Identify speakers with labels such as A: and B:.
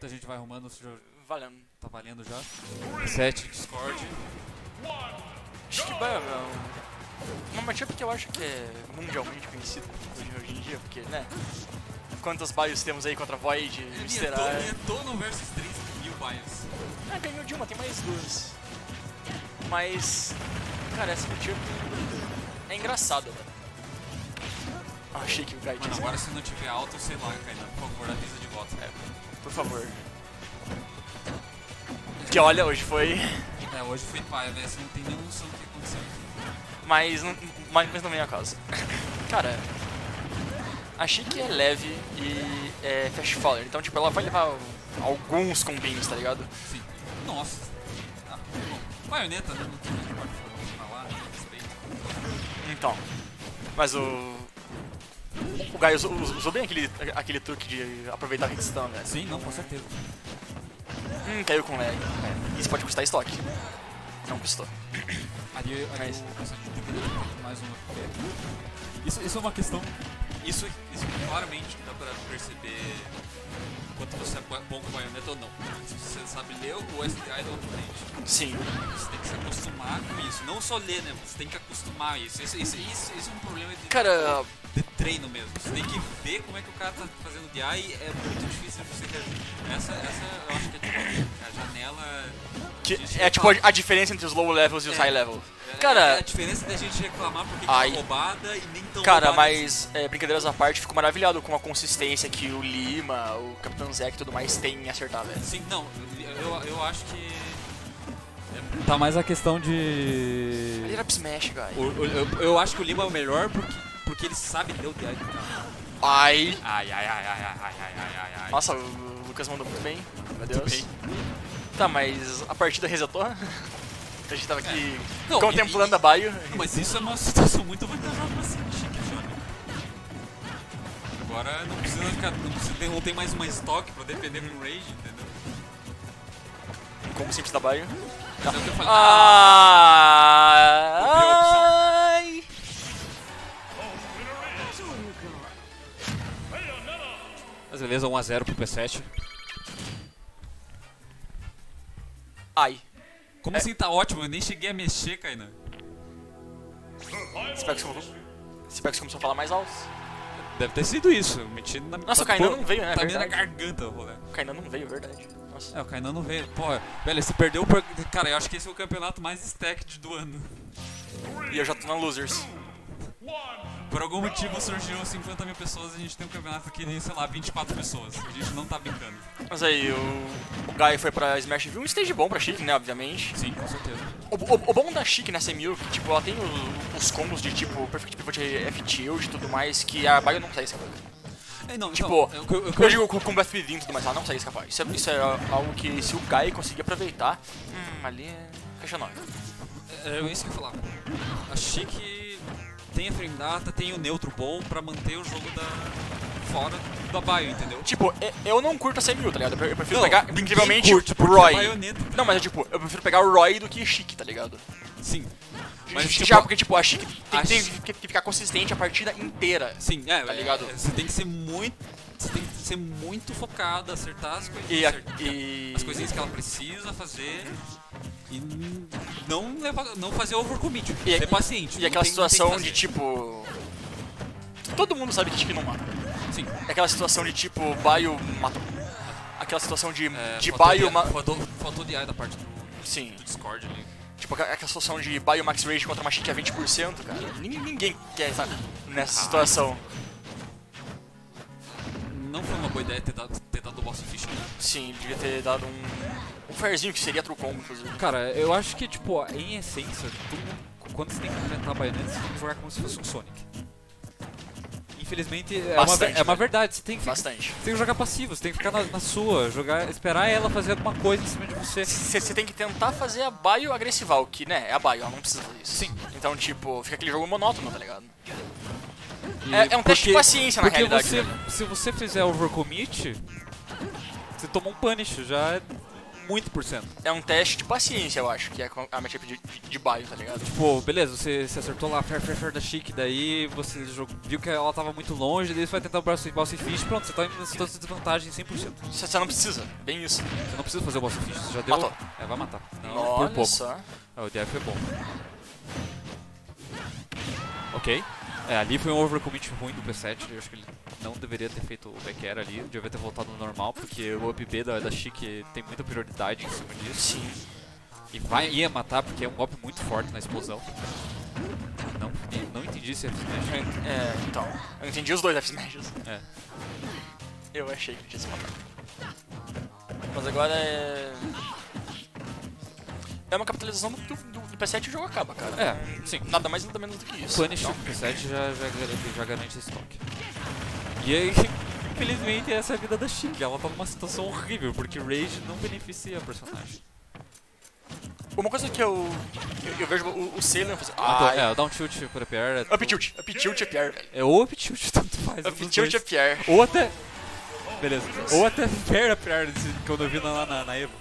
A: Enquanto a gente vai arrumando, senhor
B: Valendo.
A: tá valendo já. 7 Discord.
B: Acho que vai, é um- uma matchup que eu acho que é mundialmente conhecida hoje em dia, porque, né? Quantas bios temos aí contra Void, Mr. Eye?
A: Nietono versus 30 mil bias.
B: Ah, ganhou de uma, tem mais duas. Mas, cara, essa matchup é engraçada, velho. Achei que o Guy
A: Mano, agora se não tiver alto, sei lá, Kainan, por favor, avisa de volta.
B: É, por favor. Que olha, hoje foi.
A: É, hoje foi paia, velho, você não tem nem noção do que aconteceu aqui.
B: Mas não, mas não vem a causa. Cara, achei que é leve e é fast faller. Então, tipo, ela vai levar alguns combinhos, tá ligado?
A: Sim. Nossa. Ah, bom. Baioneta, né? Não tem muito pode falar, né? respeito.
B: Então. Mas o. O Guy usou, usou bem aquele, aquele truque de aproveitar a hitstun, né?
A: Sim, não, com certeza.
B: Hum, caiu com lag. Isso pode custar estoque. Não custou.
A: Ali, ali a deveria ter mais uma isso, isso é uma questão. Isso, isso claramente dá pra perceber quanto você é bom com baioneta ou não. Se você sabe ler o SDI do oponente.
B: Sim.
A: Você tem que se acostumar com isso. Não só ler, né? Você tem que acostumar isso. Isso, isso, isso, isso é um problema de,
B: Cara,
A: de treino mesmo. Você tem que ver como é que o cara tá fazendo DI e é muito difícil você reagir. Essa, essa eu acho que é tipo a janela.
B: que- é tipo
A: reclamar.
B: a diferença entre os low levels e os
A: É.
B: high level.
A: É-
B: Cara-
A: é a diferença da gente reclamar porque que
B: Ai.
A: é roubada e nem tão
B: Cara, mas é, brincadeiras à parte, fico maravilhado com a consistência que o Lima, o Capitão Zek e tudo mais tem em acertar, velho.
A: assim. Sim, não, eu, eu acho que tá mais a questão de.
B: Ele era smash, guy.
A: O, o, eu, eu, acho que o Lima é o melhor porque, porque ele sabe deu DI.
B: Ai.
A: Ai, ai, ai, ai, ai, ai, ai, ai.
B: Nossa, o Lucas mandou muito bem. Meu Deus.
A: Bem.
B: Tá, mas a partida resetou? A gente tava aqui
A: é. Não,
B: contemplando
A: e,
B: a Baio.
A: Mas isso é uma situação muito vantajosa pra sentir que Agora não precisa ficar. Não, precisa, não tem mais uma estoque pra defender com Rage, entendeu?
B: Como simples da Baio.
A: Mas é o que eu falei.
B: Ah, ai.
A: Mas beleza, 1x0 pro P7.
B: Ai.
A: Como assim tá ótimo? Eu nem cheguei a mexer, Kainan.
B: Você começou a falar mais alto.
A: Deve ter sido isso. eu Meti na
B: Nossa, o
A: Pô,
B: Kainan não veio, né?
A: Tá meio na garganta o rolê.
B: O Kainan não veio, verdade. Nossa.
A: É, o Kainan não veio. Pô, velho, você perdeu por... Cara, eu acho que esse é o campeonato mais stacked do ano.
B: E eu já tô na Losers.
A: Por algum motivo surgiram 50 mil pessoas e a gente tem um campeonato aqui de, sei lá, 24 pessoas. A gente não tá brincando.
B: Mas aí, o, o Guy foi pra Smash View, um stage bom pra Chic, né, obviamente.
A: Sim, com certeza.
B: O, o- o bom da Chic nessa MU, que tipo, ela tem o- os combos de tipo Perfect Pivot F-Tilt e tudo mais, que a Baio não consegue escapar.
A: É, não,
B: Tipo,
A: então, eu, eu,
B: Eu digo com, com Breath Within e tudo mais, ela não consegue escapar. Isso é, isso é algo que se o Guy conseguir aproveitar, hum, ali é nova.
A: É, é isso que eu ia falar. Achei que tem a frame data, tem o neutro bom pra manter o jogo da fora da bio, entendeu?
B: Tipo, eu não curto a CMU, tá ligado? Eu pre- Eu prefiro
A: Não,
B: pegar, incrivelmente,
A: curte,
B: o Roy.
A: é baioneta.
B: Não, mas é tipo, eu prefiro pegar o Roy do que Chic, tá ligado?
A: Sim.
B: Mas já
A: tipo,
B: porque, tipo, a Chic tem,
A: a
B: tem que ficar consistente a partida inteira.
A: Sim, é,
B: Tá
A: é,
B: ligado?
A: é, Você tem que ser muito. Você tem que ser muito focado, acertar as coisinhas.
B: E, a- e...
A: As coisinhas que ela precisa fazer. E não, levar, não fazer overcommit.
B: E-
A: ser paciente.
B: E aquela
A: tem-
B: situação de tipo. Todo mundo sabe que Chic não mata.
A: Sim.
B: É aquela situação de tipo, Bio mata. Aquela situação de,
A: É,
B: de ma-
A: Faltou, faltou DI da parte do,
B: Sim.
A: do Discord ali.
B: Tipo, aquela situação de Bio Max Rage contra uma Chic a 20%, cara. Ninguém, ninguém quer estar nessa situação.
A: Não foi uma boa ideia ter dado, ter dado o boss fish, né?
B: Sim, devia ter dado um. Um fairzinho que seria true combo, inclusive.
A: Cara, eu acho que, tipo, em essência, tu, quando você tem que enfrentar baioneta, você tem que jogar como se fosse um Sonic. Infelizmente, é, uma,
B: Bastante,
A: é uma
B: velho.
A: verdade. Você tem que,
B: Bastante.
A: você tem que jogar passivo, você tem que ficar na, na sua, jogar, esperar ela fazer alguma coisa em cima de você.
B: Você tem que tentar fazer a Bio agressival, que, né, é a Bio, ela não precisa fazer isso.
A: Sim.
B: Então, tipo, fica aquele jogo monótono, tá ligado? É, é um teste de
A: porque-
B: paciência, na
A: Porque
B: realidade.
A: você,
B: velho.
A: se você fizer overcommit, você toma um punish, já é muito por cento.
B: É um teste de paciência, eu acho, que é a matchup de, de, de tá ligado?
A: Tipo, beleza, você, você acertou lá Fair Fair Fair da Chic, daí você jogou- viu que ela tava muito longe, daí você vai tentar o boss, fish, pronto, você tá em situação de desvantagem 100%.
B: Você você não precisa, bem isso.
A: Você não precisa fazer o boss fish, você já deu...
B: Matou.
A: É, vai matar. Não, por
B: Olha
A: pouco.
B: só.
A: Ah, o DF é bom. Ok. É, ali foi um overcommit ruim do P7. Eu acho que ele não deveria ter feito o back air ali. Devia ter voltado no normal, porque o up B da, da Chic tem muita prioridade em cima disso.
B: Sim.
A: E vai, ia matar, porque é um golpe muito forte na explosão. Não, não entendi esse F-Smash.
B: Ent- É, então. Eu entendi os dois F-Smashes.
A: É.
B: Eu achei que tinha se matado. Mas agora é. É uma capitalização do, do, do P7 e o jogo acaba, cara.
A: É, sim.
B: Nada mais nada menos do que isso.
A: Punish
B: Então,
A: o P7 já, já, garante, já garante esse estoque. E aí, infelizmente, essa é a vida da Chic. Ela tá numa situação horrível, porque Rage não beneficia a personagem.
B: Uma coisa que eu. Eu, eu vejo o, o Salem fazer.
A: Ah,
B: Ah,
A: é, down tilt para PR é,
B: Up tilt. Up tilt é PR, velho.
A: é ou up tilt, tanto faz.
B: Up tilt é. PR.
A: Ou até. Beleza. Ou até fair PR, quando eu vi lá na, na Evo.